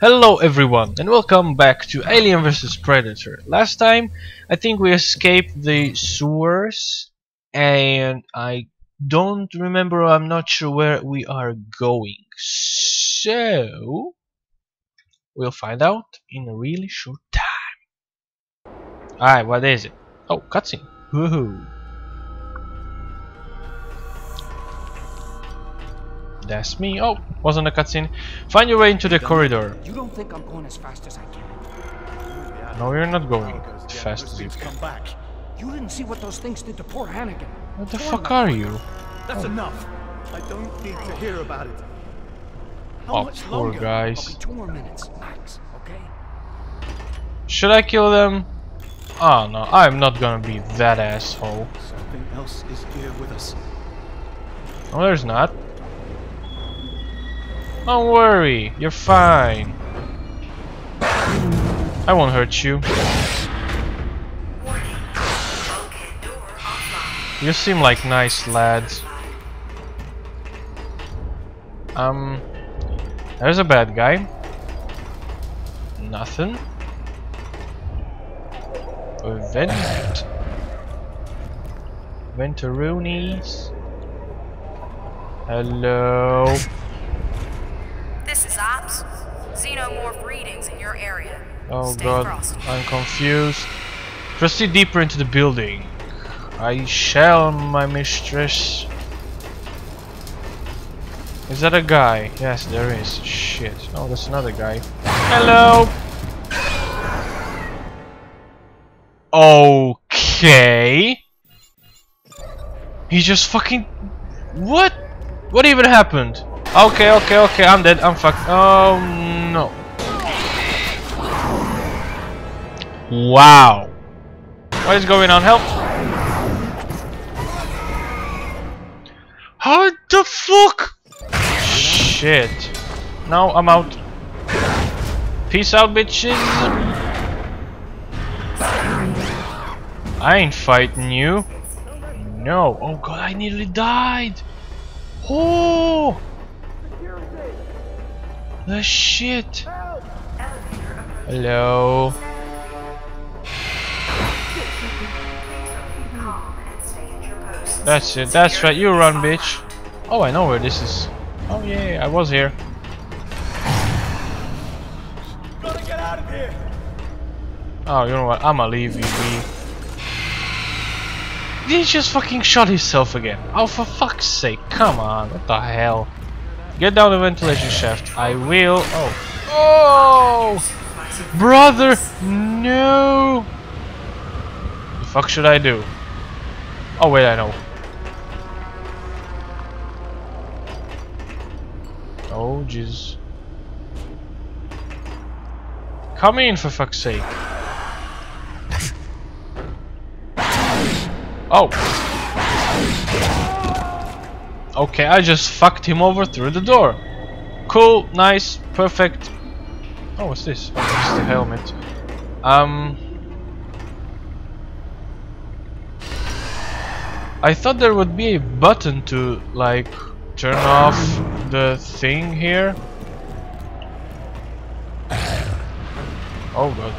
Hello everyone and welcome back to Alien vs Predator. Last time I think we escaped the sewers and I don't remember, I'm not sure where we are going. So we'll find out in a really short time. Alright, what is it? Oh, cutscene. Woohoo. That's me. Oh, wasn't a cutscene. Find your way into the corridor. You don't think I'm going as fast as I can? No, you're not going as fast as you can. Come back. You didn't see what those things did to poor Hannigan. What the fuck are you? That's oh. enough. I don't need to hear about it. How Oh, much poor longer? guys. Probably two more minutes, max, okay? Should I kill them? Oh no, I'm not gonna be that asshole. Something else is here with us. No, there's not. Don't worry, you're fine. I won't hurt you. You seem like nice lads. Um, there's a bad guy. Nothing. A vent. Venturoonies. Hello. This is Ops. Readings in your area. Oh Stay god, frosty. I'm confused. Proceed deeper into the building. I shall, my mistress. Is that a guy? Yes, there is. Shit. Oh, that's another guy. Hello! Okay. He just fucking... What? What even happened? Okay, okay, okay, I'm dead. I'm fucked. Oh, no. Wow. What is going on? Help! How the fuck? Shit. No, I'm out. Peace out, bitches. I ain't fighting you. No. Oh god, I nearly died. Oh. The shit. Hello. That's it, that's right, you run bitch. Oh, I know where this is. Oh yeah, I was here. Gotta get out of here. Oh, you know what, I'ma leave you be. He just fucking shot himself again. Oh, for fuck's sake, come on, what the hell. Get down the ventilation shaft. I will. Oh. Oh! Brother! No! The fuck should I do? Oh, wait, I know. Oh, jeez. Come in, for fuck's sake. Oh. Okay, I just fucked him over through the door. Cool, nice, perfect. Oh, what's this? Oh, it's the helmet. Um. I thought there would be a button to, like, turn off the thing here. Oh god.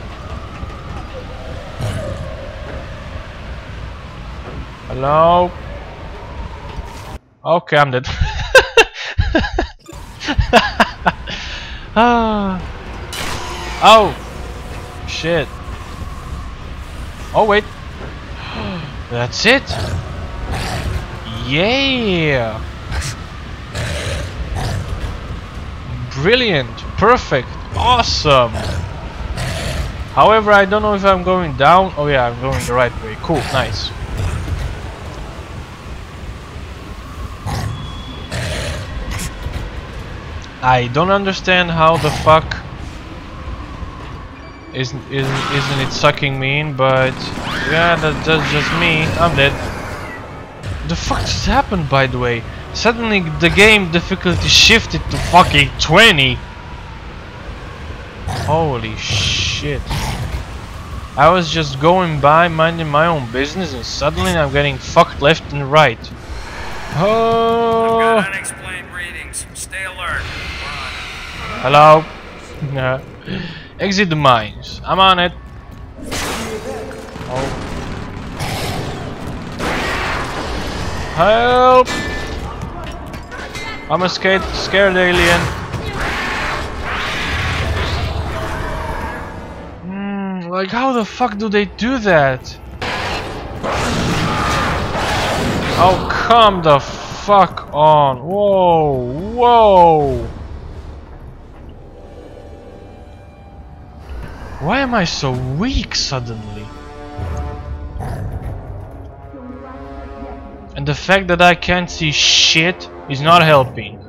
Hello? Okay, I'm dead. ah. Oh! Shit. Oh, wait. That's it? Yeah! Brilliant! Perfect! Awesome! However, I don't know if I'm going down. Oh yeah, I'm going the right way. Cool, nice. I don't understand how the fuck isn't isn't isn't it sucking me in, but yeah, that, that's just me. I'm dead. The fuck just happened, by the way? Suddenly the game difficulty shifted to fucking 20. Holy shit. I was just going by, minding my own business, and suddenly I'm getting fucked left and right. Oh. Unexplained readings. Stay alert. We're on it. Hello. Nah. Uh, exit the mines. I'm on it. Oh. Help! I'm a scared, scared alien. Hmm, like how the fuck do they do that? Oh, come the fuck on. Whoa, whoa. Why am I so weak suddenly? And the fact that I can't see shit is not helping.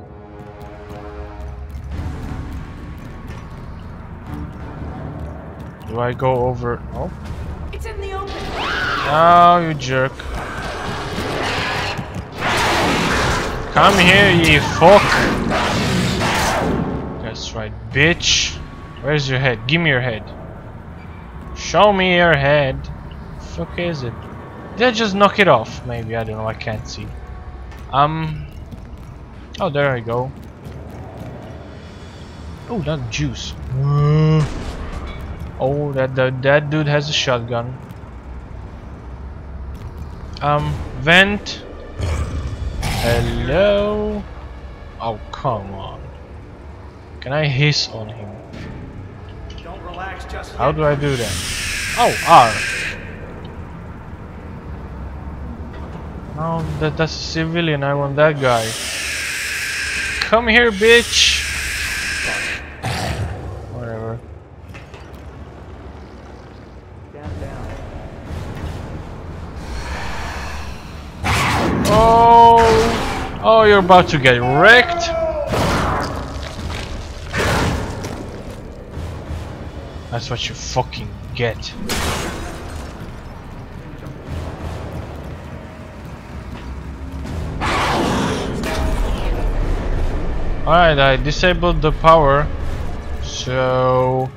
Do I go over? Oh, It's in the open. oh you jerk. Come here, ye fuck. That's right, bitch. Where's your head? Give me your head. Show me your head. Fuck is it? Did I just knock it off? Maybe I don't know. I can't see. Um. Oh, there I go. Oh, that juice. Oh, that, that that dude has a shotgun. Um, vent. Hello. Oh, come on. Can I hiss on him? Don't relax just How do I do that? Oh, R. No, that, that's a civilian. I want that guy. Come here, bitch. Whatever. Down, down. Oh, oh, you're about to get wrecked. That's what you fucking get. Alright, I disabled the power. So...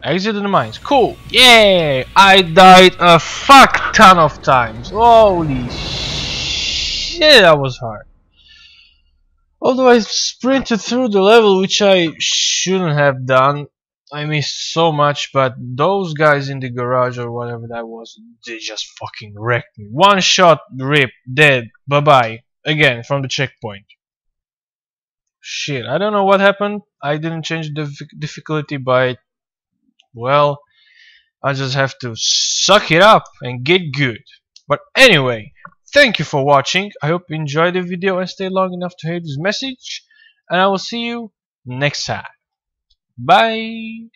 Exit the mines. Cool. Yay! I died a fuck ton of times. Holy shit, that was hard. Although I sprinted through the level, which I shouldn't have done. I missed so much, but those guys in the garage or whatever that was, they just fucking wrecked me. One shot, rip, dead, bye bye. Again, from the checkpoint. Shit, I don't know what happened. I didn't change the difficulty, by... well, I just have to suck it up and get good. But anyway, thank you for watching. I hope you enjoyed the video and stayed long enough to hear this message. And I will see you next time. Bye.